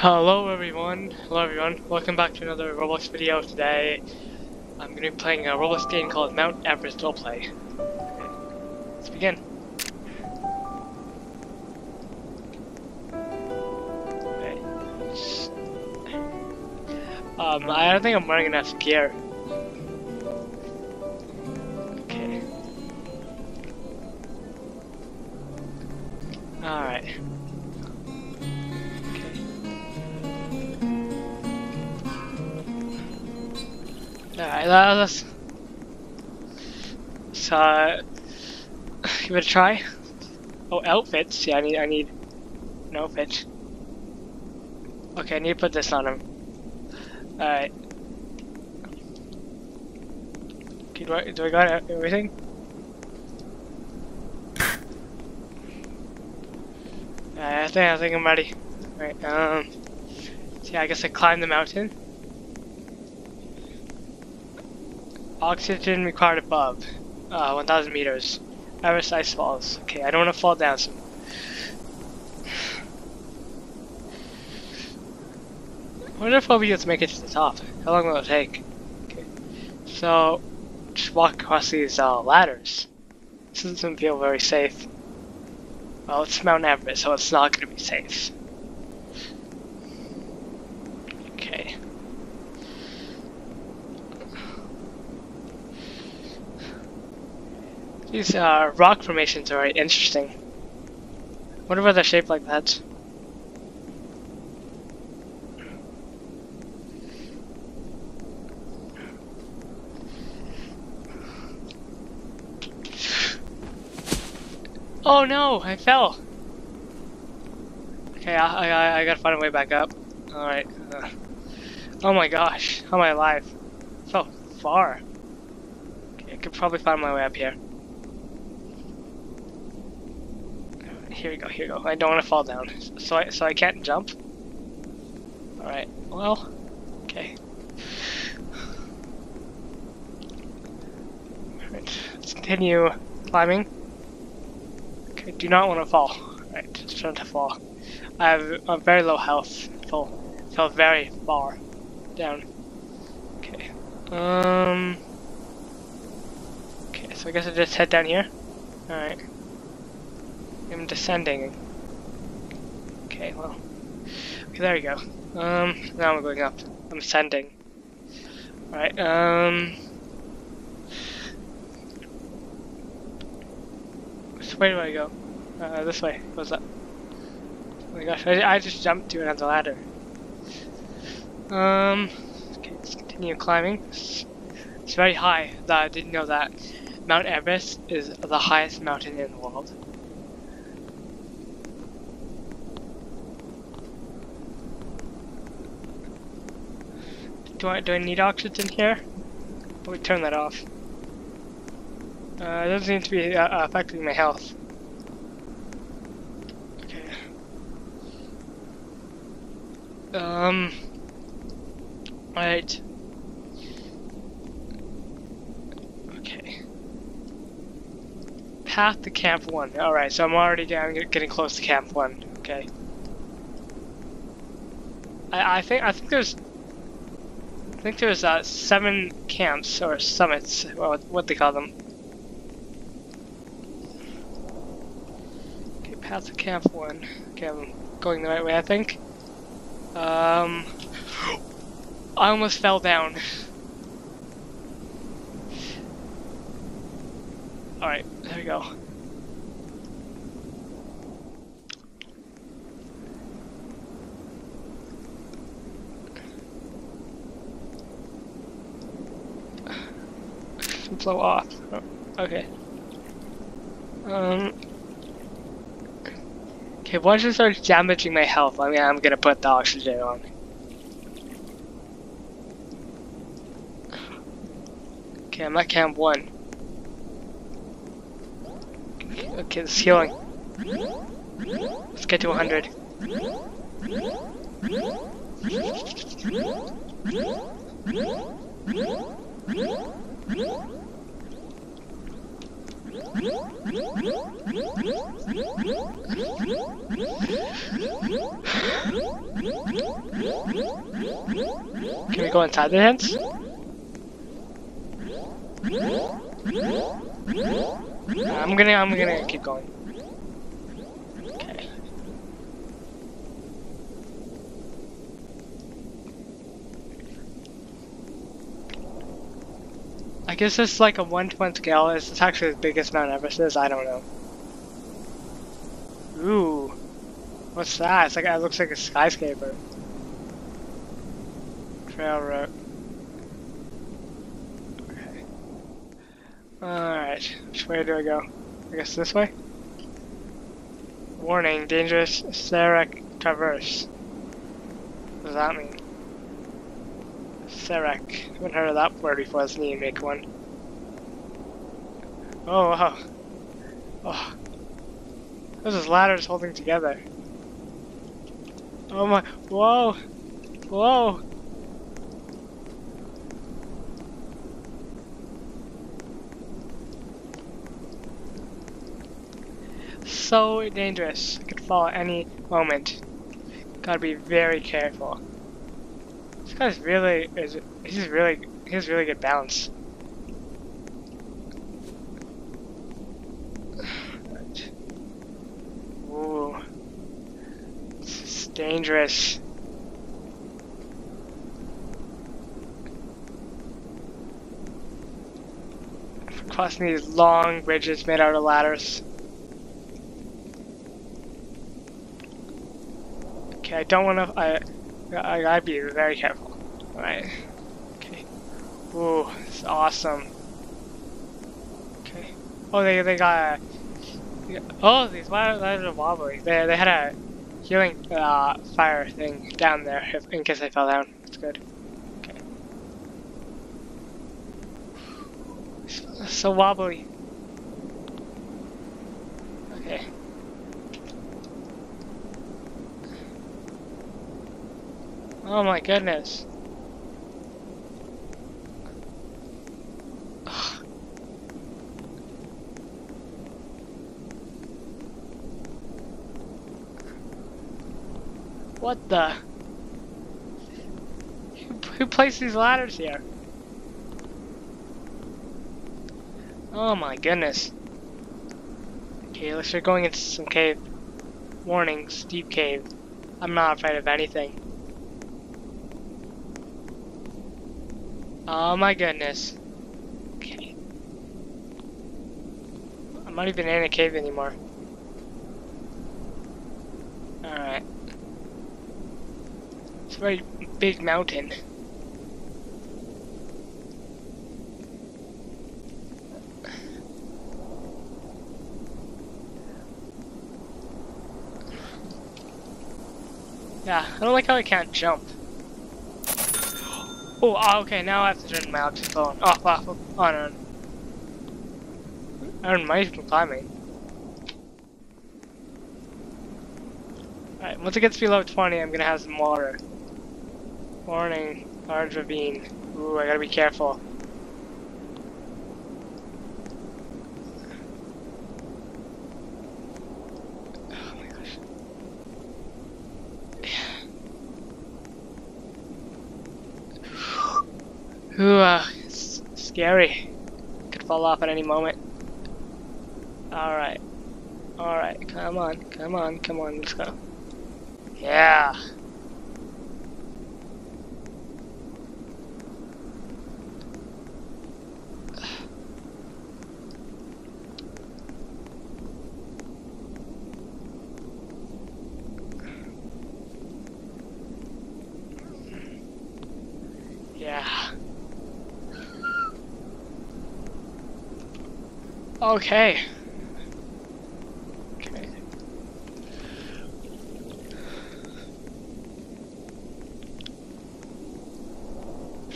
Hello everyone, hello everyone, welcome back to another Roblox video. Today I'm going to be playing a Roblox game called Mount Everest Roleplay. Okay, let's begin. Um, I don't think I'm wearing enough gear. Okay. Alright. Alright, let's uh, give it a try. Oh, outfits. Yeah, I need I need an outfit. Okay, I need to put this on him. Alright. Okay, do I, do I got everything? I think I think I'm ready. Alright, um, so yeah, I guess I climb the mountain. Oxygen required above. Uh, 1,000 meters. Everest ice falls. Okay, I don't want to fall down. So I wonder if I'll be able to make it to the top. How long will it take? Okay. So, just walk across these uh, ladders. This doesn't feel very safe. Well, it's Mount Everest, so it's not going to be safe. Okay. These uh, rock formations are interesting. Wonder why they're shaped like that. Oh no, I fell. Okay, I, I, I gotta find a way back up. Alright. Uh, oh my gosh, how am I alive? So far. Okay, I could probably find my way up here. Here we go, here we go. I don't want to fall down. So I, so I can't jump? Alright, well, okay. Alright, let's continue climbing. Okay, do not want to fall. Right, just trying to fall. I have a very low health. Fell, fell very far down. Okay. Um. Okay, so I guess I just head down here. Alright. I'm descending. Okay, well. Okay, there you go. Um, now I'm going up. I'm ascending. Alright, um... Which way do I go? Uh, this way. What's that? Oh my gosh, I, I just jumped to another ladder. Um, okay, let's continue climbing. It's, it's very high. I didn't know that Mount Everest is the highest mountain in the world. Do I do I need oxygen here? Oh, we turn that off. Uh, it doesn't seem to be uh, affecting my health. Okay. Um. Right. Okay. Path to Camp 1. Alright, so I'm already down, getting close to Camp 1. Okay. I, I think I think there's I think there's uh, seven camps or summits, or what they call them. Okay, path to camp one. Okay, I'm going the right way, I think. Um, I almost fell down. Alright, there we go. Blow off. Oh, okay. Um. Okay, once it starts damaging my health, I mean, I'm gonna put the oxygen on. Okay, I'm at camp one. Okay, healing. Let's get to 100. Go inside the tents? I'm gonna, I'm gonna keep going. Okay. I guess it's like a one-to-one scale. Is this actually the biggest Mount Everest is? I don't know. Ooh. What's that? It's like it looks like a skyscraper. Trail route. Okay. Alright. Which way do I go? I guess this way? Warning, dangerous Serac traverse. What does that mean? Serac. Haven't heard of that word before, let's need to make one. Oh wow. Oh. Those is ladders holding together. Oh my, whoa, whoa. So dangerous, I could fall at any moment. Gotta be very careful. This guy's really, is he's really, he has really good balance. Ooh. This is dangerous. Crossing these long bridges made out of ladders. Okay, I don't want to. I, I gotta be very careful. Alright. Okay. Ooh, it's awesome. Okay. Oh, they they got. A, oh, these ladders are wobbly. They they had a healing uh, fire thing down there if, in case I fell down. It's good. Okay. So wobbly. Okay. Oh my goodness. What the? Who placed these ladders here? Oh my goodness. Okay, looks like we're going into some cave. Warning, steep cave. I'm not afraid of anything. Oh my goodness. Okay. I'm not even in a cave anymore. Alright It's a very big mountain. Yeah, I don't like how I can't jump. Oh, ah, okay, now I have to turn my on. Oh, oh, oh, no. I don't mind climbing. Alright, once it gets below 20, I'm gonna have some water. Warning, large ravine. Ooh, I gotta be careful. Oh my gosh. Ooh, uh, it's scary. Could fall off at any moment. Alright. Alright, come on, come on, come on, let's go. Yeah. Okay.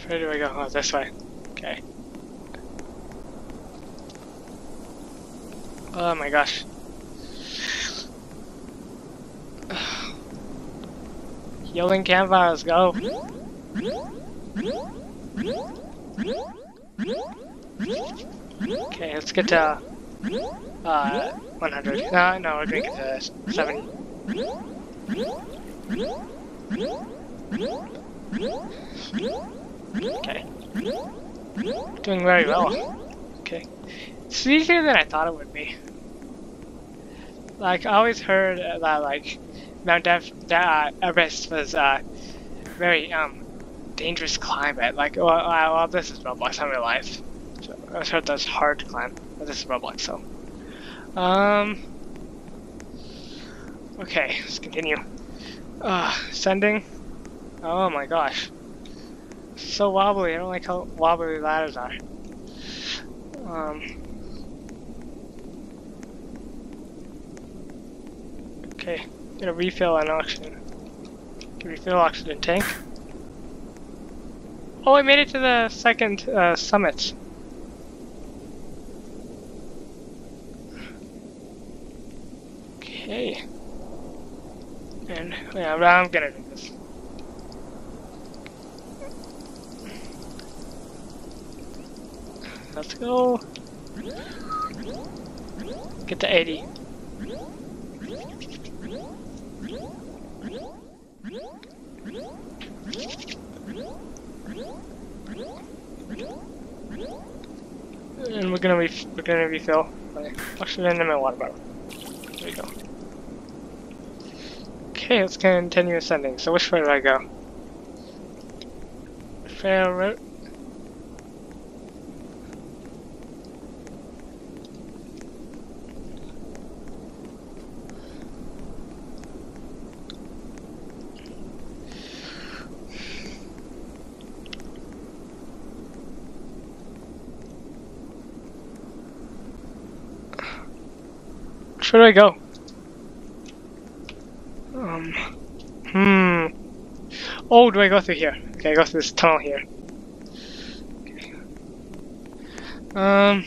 Where do I go? Oh, this way. Okay. Oh my gosh. Healing campfires, go. Okay, let's get to uh, 100. No, no, we're gonna get to 70. Okay. Doing very well. Okay. It's easier than I thought it would be. Like, I always heard that, like, Mount Ev uh, Everest was uh, very um, dangerous climate. Like, well, this is Roblox, life. So I heard that's hard to climb, but this is Roblox, so. Um. Okay, let's continue. Uh, sending. Oh my gosh. So wobbly, I don't like how wobbly ladders are. Um. Okay, gonna refill an oxygen. Refill oxygen tank. Oh, I made it to the second uh, summit. Okay. And yeah, I'm gonna do this. Let's go. Get to 80. And we're gonna re we're gonna refill. Actually, I'm in my water bottle. There we go. Okay, let's continue ascending. So which way do I go? Fair route. Where do I go? Um, hmm. Oh, do I go through here? Okay, I go through this tunnel here. Okay. Um.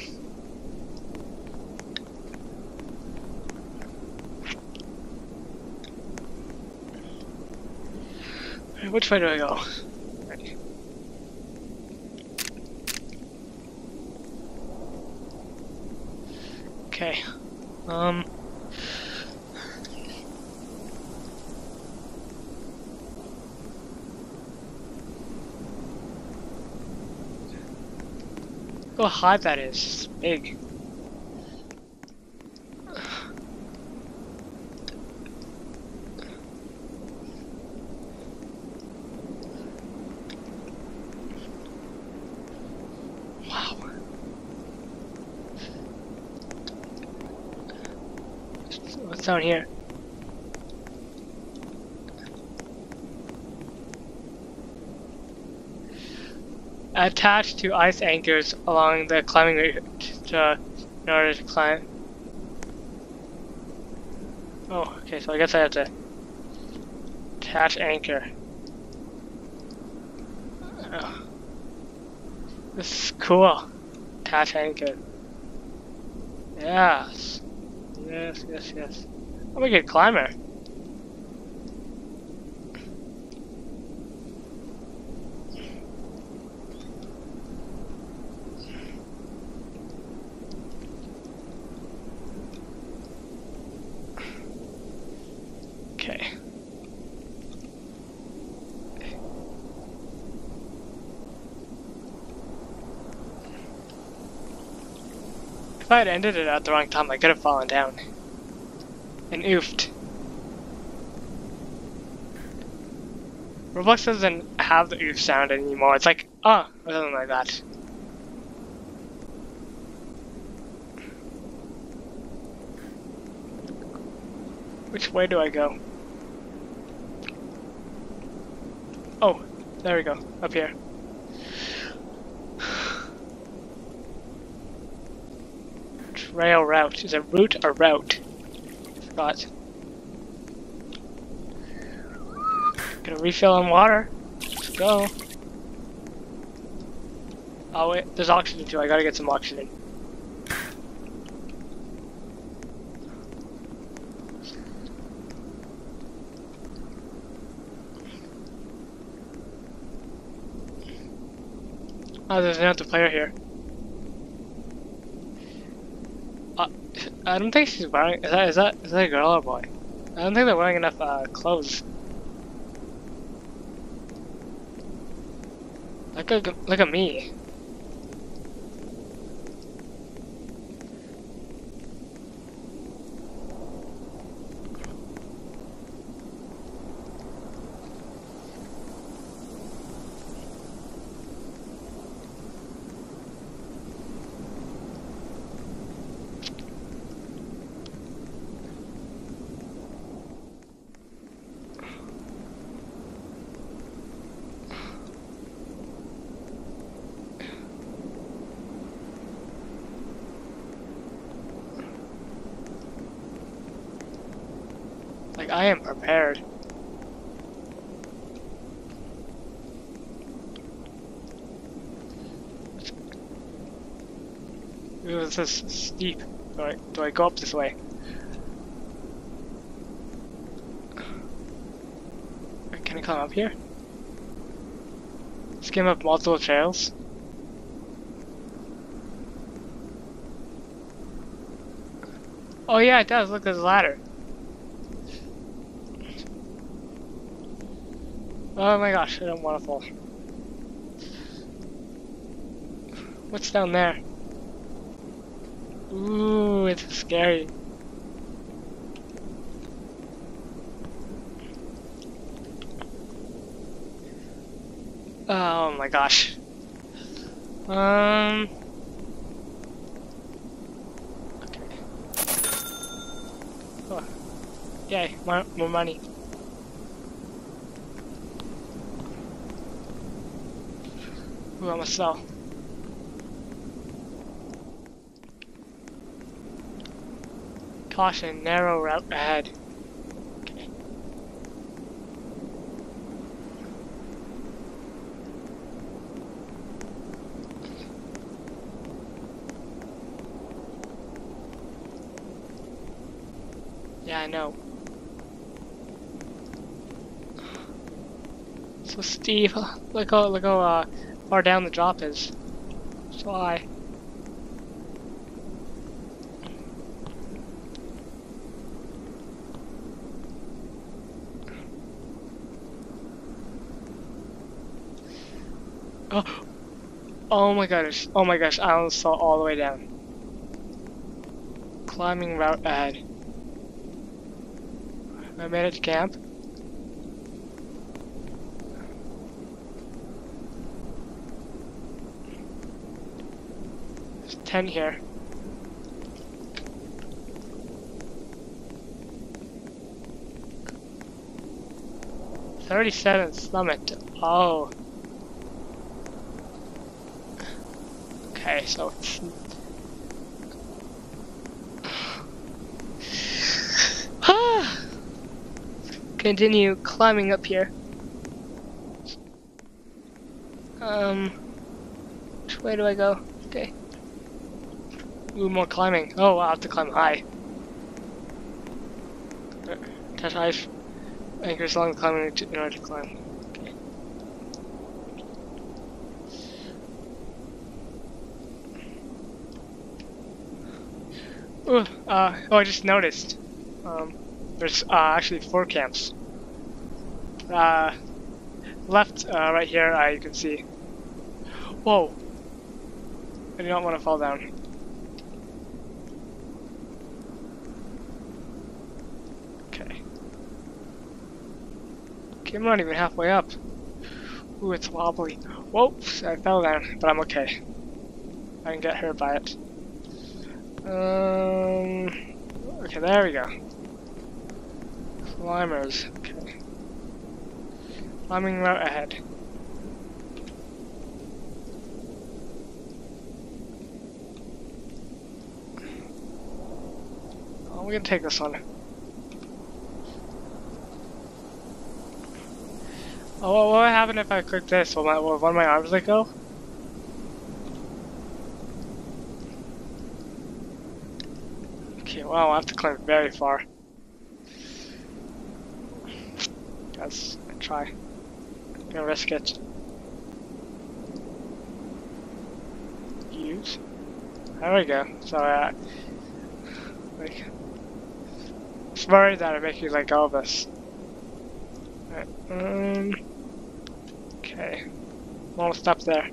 Which way do I go? Okay. Um. Look how high that is. It's big. Wow. What's down here? Attached to ice anchors along the climbing route to, uh, in order to climb. Oh, okay, so I guess I have to attach anchor. Oh. This is cool. Attach anchor. Yes. Yes, yes, yes. I'm a good climber. Okay. If I had ended it at the wrong time, I could have fallen down. And oofed. Roblox doesn't have the oof sound anymore. It's like, ah, oh, or something like that. Which way do I go? Oh, there we go, up here. Trail route. Is it route or route? Forgot. Gonna refill on water. Let's go. Oh wait, there's oxygen too. I gotta get some oxygen. Oh, there's another player here. Uh, I don't think she's wearing. Is that is that is that a girl or a boy? I don't think they're wearing enough uh, clothes. Look at look at me. This is steep. Do I, do I go up this way? Can I climb up here? Skim up multiple trails. Oh yeah, it does. Look, there's a ladder. Oh my gosh, I don't want to fall. What's down there? Ooh, it's scary. Oh my gosh. Um. Okay. Oh. Yay, more, more money. Ooh, I'm a sell. Caution, narrow route ahead. Yeah, I know. So Steve, look how look how uh, far down the drop is. So high. Oh, oh my gosh, oh my gosh, I almost saw all the way down. Climbing route ahead. I made it to camp. There's a tent here. Thirty-seven summit. Oh. Ah! Continue climbing up here. Um, which way do I go? Okay. Ooh, more climbing. Oh, I have to climb high. Touch high anchors along the climbing in order to climb. Okay. Ooh, uh, oh, I just noticed. Um, there's uh, actually four camps. Uh, left, uh, right here, uh, you can see. Whoa! I do not want to fall down. Okay. Okay, I'm not even halfway up. Ooh, it's wobbly. Whoops, I fell down, but I'm okay. I didn't get hurt by it. Um, okay, there we go. Climbers, okay. Climbing route ahead. Oh, we're gonna take this one. Oh, what would happen if I click this? Will, my, will one of my arms let go? Okay, wow, I have to climb very far. Let's try. I'm gonna risk it. Use. There we go. So, uh, like, it's worried that I make you let go of this. Right, um, okay. almost up there.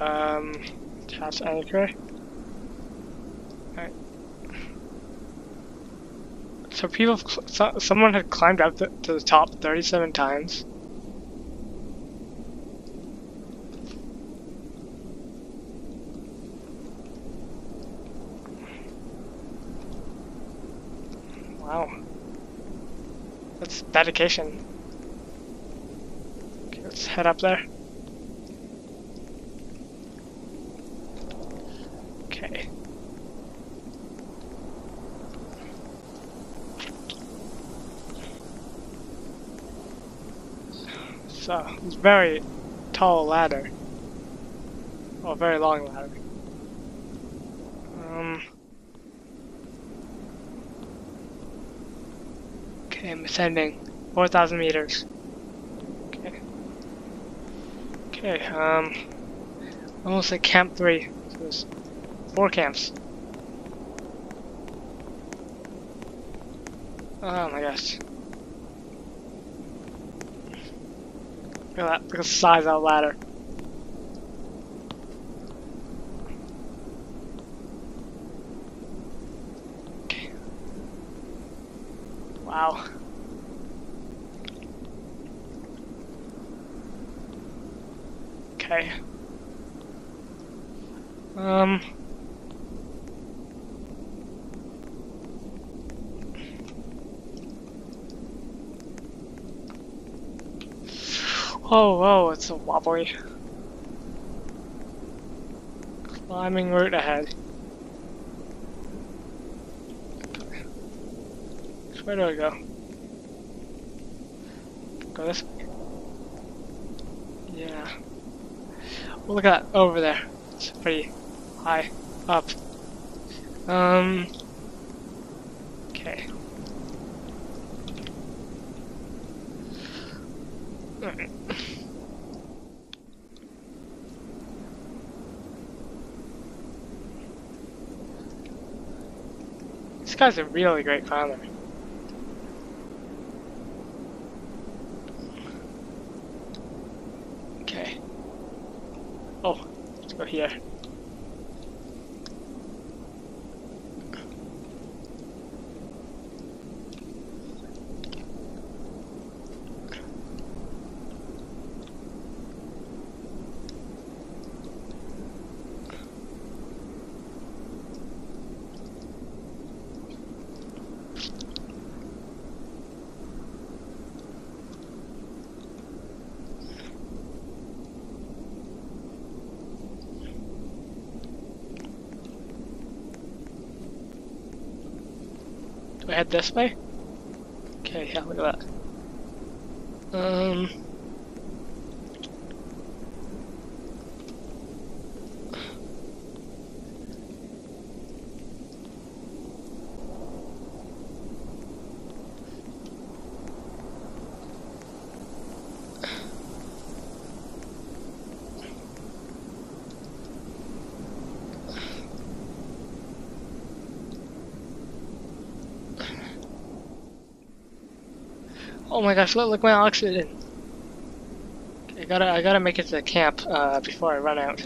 Um, cast anchor. Alright. So people, so, someone had climbed up the, to the top 37 times. Wow. That's dedication. Okay, let's head up there. Okay. It's very tall ladder. Oh, very long ladder. Um. Okay, I'm ascending. 4,000 meters. Okay. Okay, um. Almost at Camp 3. So there's four camps. Oh my gosh. Look at that. Look at the size of that ladder. Okay. Wow. Okay. Um. Oh, whoa, it's a wobbly. Climbing route ahead. Where do I go? Go this way? Yeah. Well, look at that over there. It's pretty high up. Um. Okay. Alright. This guy's a really great climber. Okay. Oh, let's go here. Head this way? Okay, yeah, look at that. Um. Oh my gosh, look, look my oxygen. I gotta, I gotta make it to the camp uh, before I run out.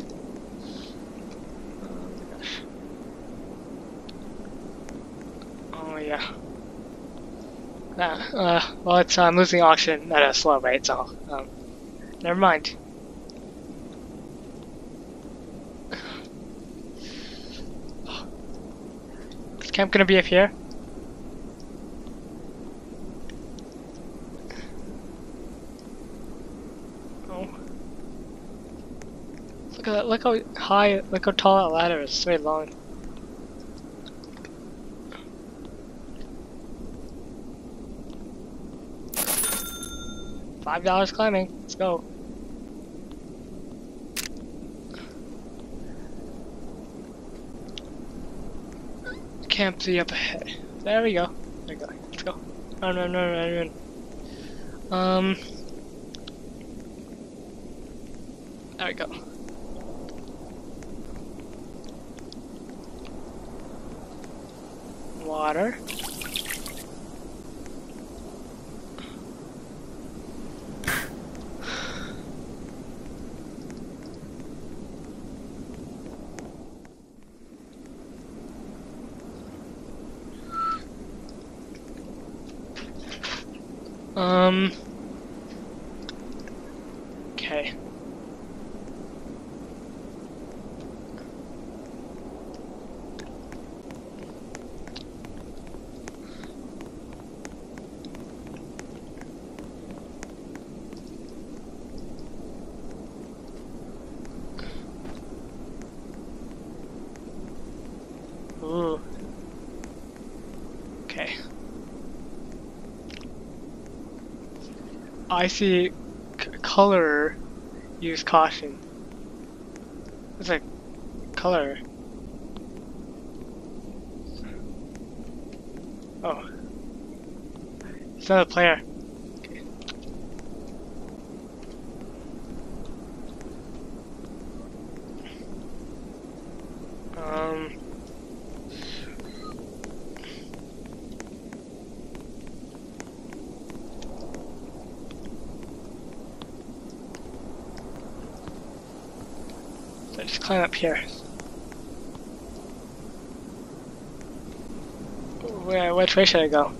Oh yeah. Uh, uh, well, it's I'm losing oxygen at a slow rate, so um, never mind. Is camp gonna be up here? Oh. Look at that, look how high, look how tall that ladder is, it's very long. Five dollars climbing, let's go. Camp three up ahead. There we go. There we go. Let's go. Run, run, run, run, run. Um. There we go. water. Um. Okay. Ooh. Okay. I see color. Use caution. It's like color. Oh. It's not a player. Okay. Um. Let's climb up here. Where, which way should I go?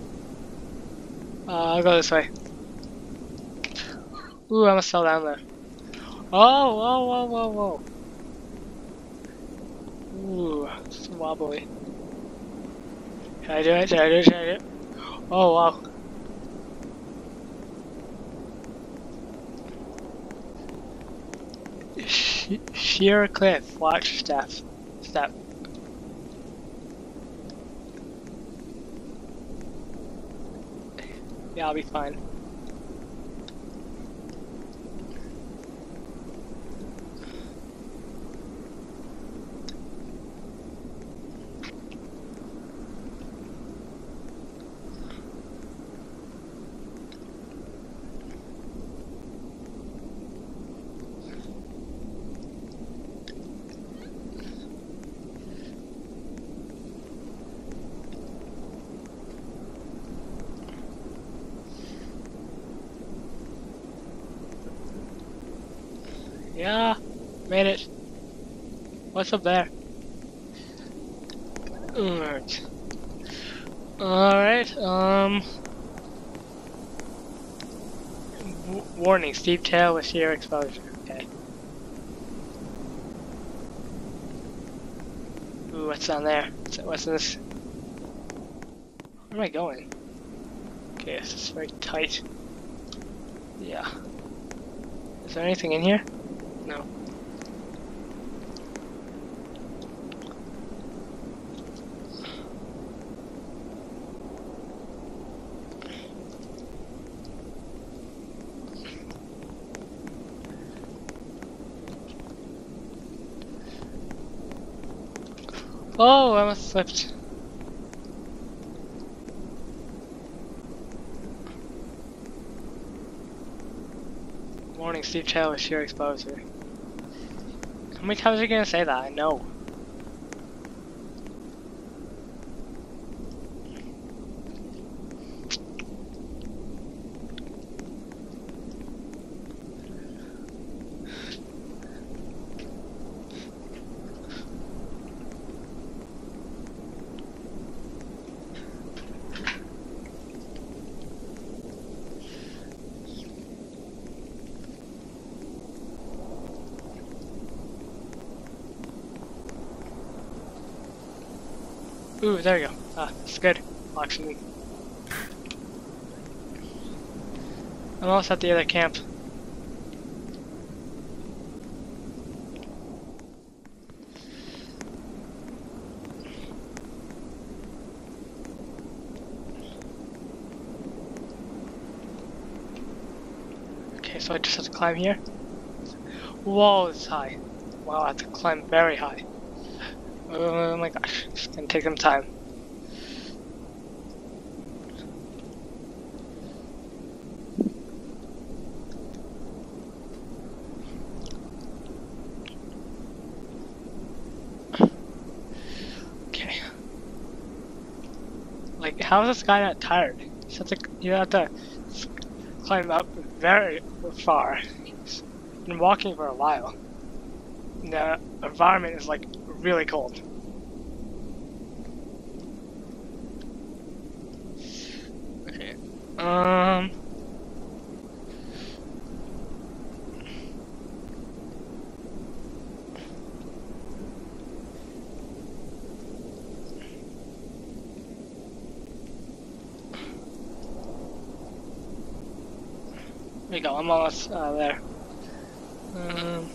Uh, I'll go this way. Ooh, I must fell down there. Oh, whoa, whoa, whoa, whoa. Ooh, it's wobbly. Can I do it? Can I do it? Can I do it? Oh, wow. Sh- sheer cliff. Watch step. Step. Yeah, I'll be fine. Yeah, made it. What's up there? Alright. Alright, um... Warning, steep tail with sheer exposure. Okay. Ooh, what's down there? What's, this? Where am I going? Okay, this is very tight. Yeah. Is there anything in here? No. Oh, I almost slipped. Warning, tail with sheer exposure. How many times are you gonna say that? I know. Ooh, there we go. Ah, it's good. Oxygen. I'm almost at the other camp. Okay, so I just have to climb here. Whoa, it's high. Wow, I have to climb very high. Oh my gosh, it's gonna take some time. Okay. Like, how is this guy not tired? He's have to, you have to climb up very far. He's been walking for a while. The environment is like really cold. Okay. Um. There you go, I'm almost uh, there. Um,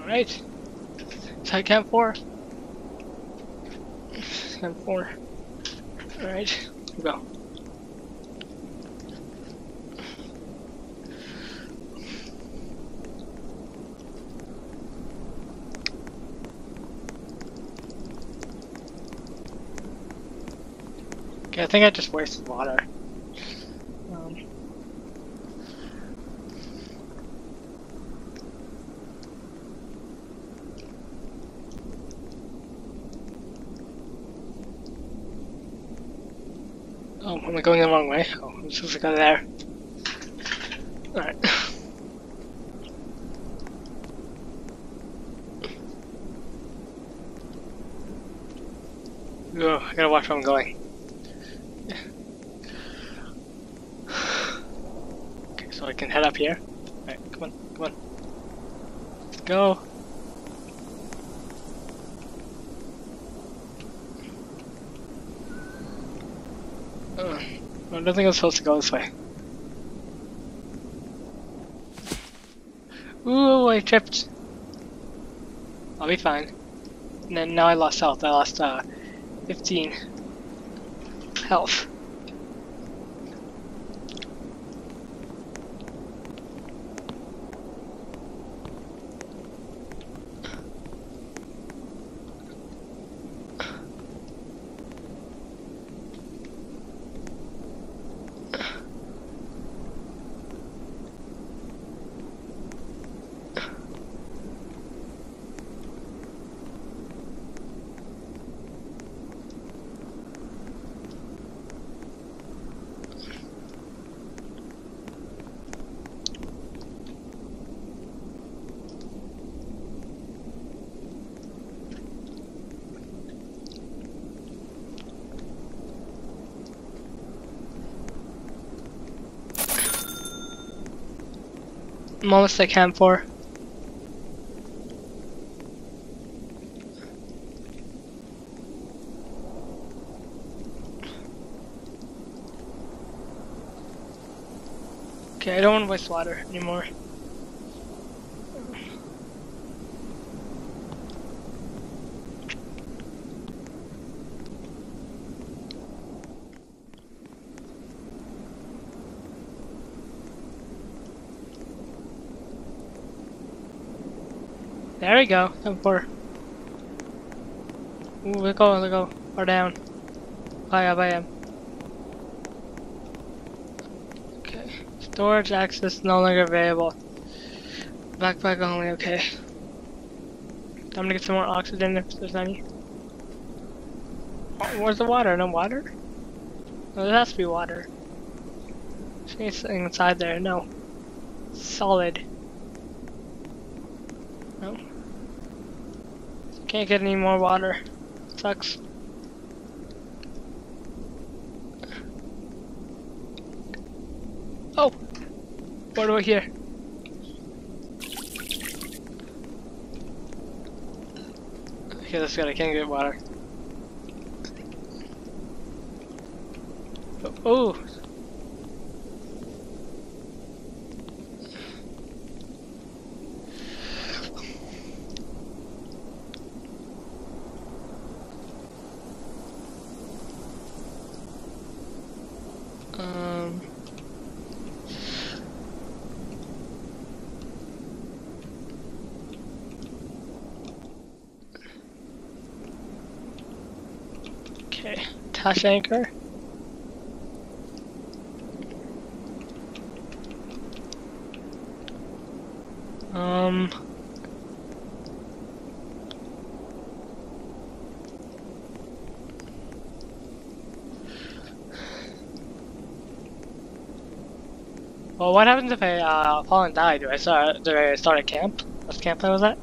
Alright. Tight camp 4. Camp 4. Alright, go. Okay, I think I just wasted water. Am I going the wrong way? Oh, I'm supposed to go there. Alright. Oh, I gotta watch where I'm going. Okay, so I can head up here. Alright, come on, come on. Let's go. Uh, I don't think I'm supposed to go this way. Ooh, I tripped. I'll be fine. And then now I lost health. I lost uh, 15 health. Almost at camp 4. Okay, I don't want to waste water anymore. There we go. Camp 4. Ooh, let go, let go. Or down. High up I am. Okay. Storage access no longer available. Backpack only, okay. Time to get some more oxygen if there's any. Oh, where's the water? No water? Oh, there has to be water. There's anything inside there? No. Solid. No. Can't get any more water. Sucks. Oh! What do I hear? Okay, that's good. I can't get water. Oh! Um. Attach anchor. Um. Well, what happens if I uh, fall and die? Do I start? Do I start a camp? What camp was that?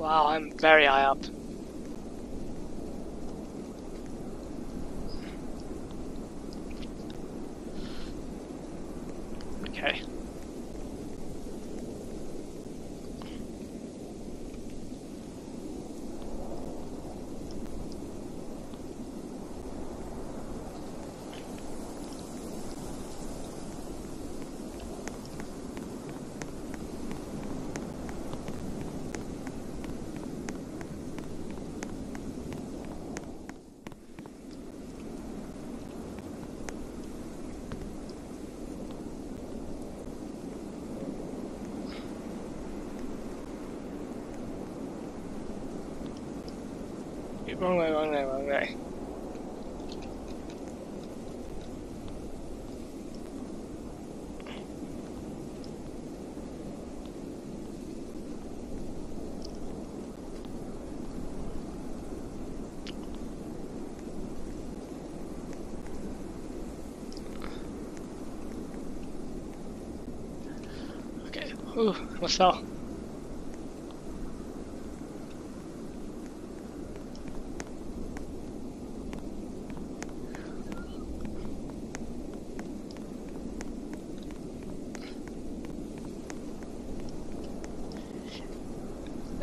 Wow, I'm very high up. Okay. Wrong way, wrong way, wrong way. Okay, ooh, almost fell.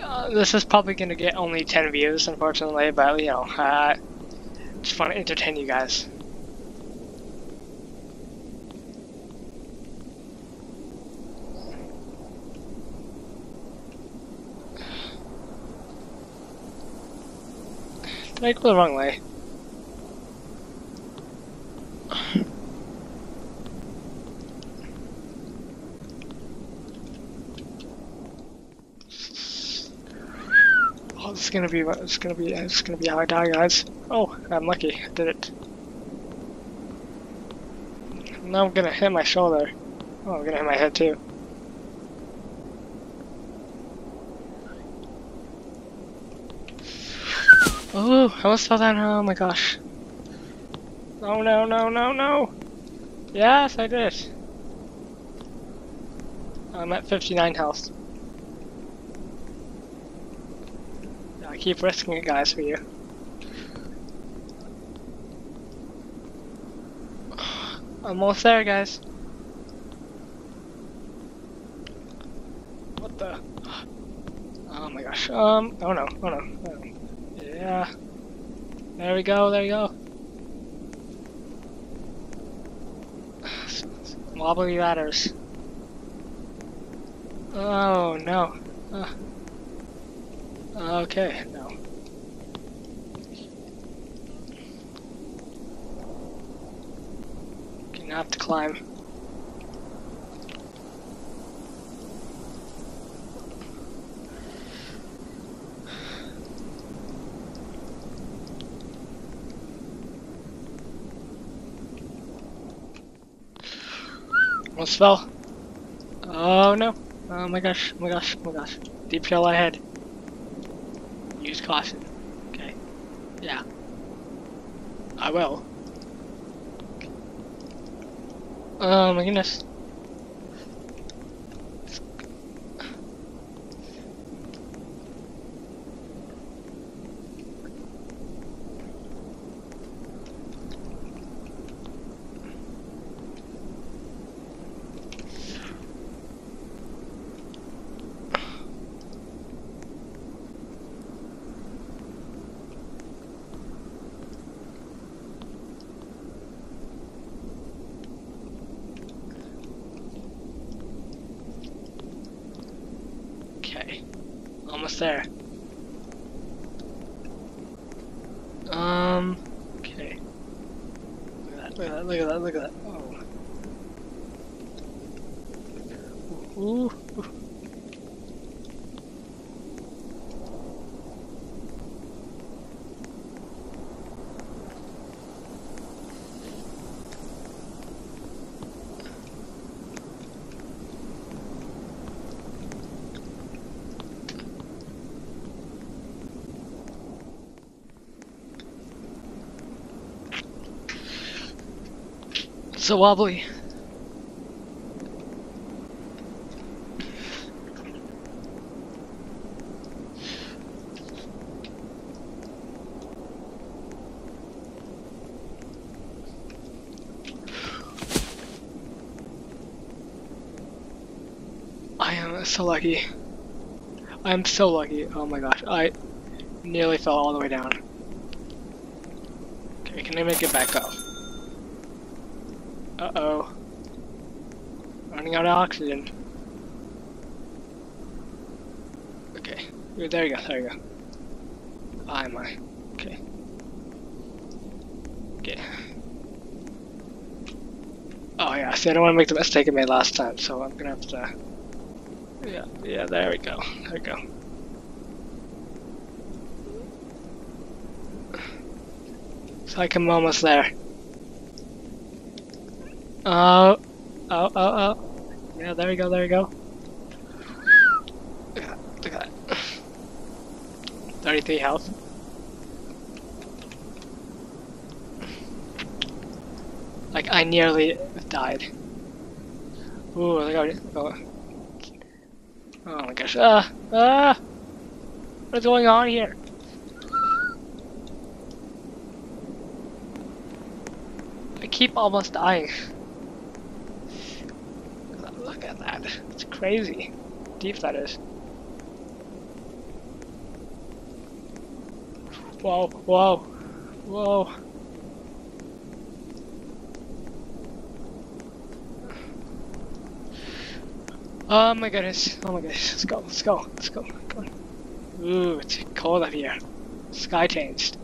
Uh, this is probably gonna get only 10 views, unfortunately, but you know, uh, just want to entertain you guys. I go the wrong way? Oh, this is gonna be, it's gonna be, it's gonna be how I die, guys. Oh, I'm lucky, I did it. Now I'm gonna hit my shoulder. Oh, I'm gonna hit my head too. Oh, I almost fell down. Oh my gosh. No, no, no, no, no. Yes, I did. I'm at 59 health. I keep risking it, guys, for you. I'm almost there, guys. What the? Oh my gosh. Um. Oh no. Oh no. Oh, no. Yeah. There we go. There we go. Wobbly ladders. Oh no. Uh. Okay, no. Gonna have to climb. Almost fell. Oh no. Oh my gosh, oh my gosh, oh my gosh. Deep shell ahead. Use caution. Okay. Yeah. I will. Oh my goodness. So wobbly. I am so lucky. I am so lucky. Oh my gosh, I nearly fell all the way down. Okay, can I make it back up? Uh-oh. Running out of oxygen. Okay. There you go, there you go. Ah, am I? Okay. Okay. Oh yeah, see I don't want to make the mistake I made last time, so I'm gonna have to... Yeah, yeah, there we go. There we go. So I am almost there. Oh, oh, oh, oh. Yeah, there we go, there we go. Look at that, look at that. 33 health. Like, I nearly died. Ooh, look it. Oh. oh my gosh. Ah! Ah! What's going on here? I keep almost dying. At that. It's crazy. Deep that is. Whoa, whoa, whoa. Oh my goodness. Oh my goodness. Let's go, let's go, let's go. Come. Ooh, it's cold up here. Sky changed.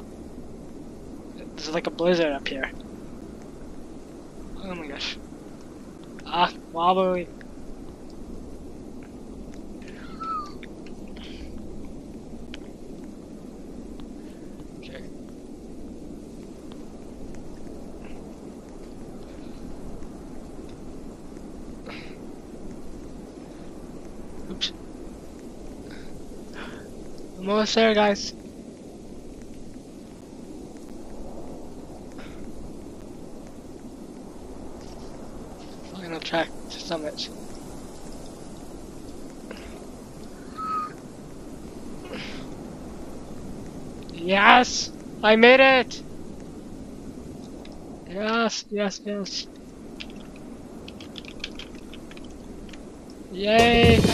There's like a blizzard up here. Oh my gosh. Ah, wobbly. Okay. Oops. I'm almost there, guys. Final track to summit. Yes! I made it! Yes, yes, yes. Yay!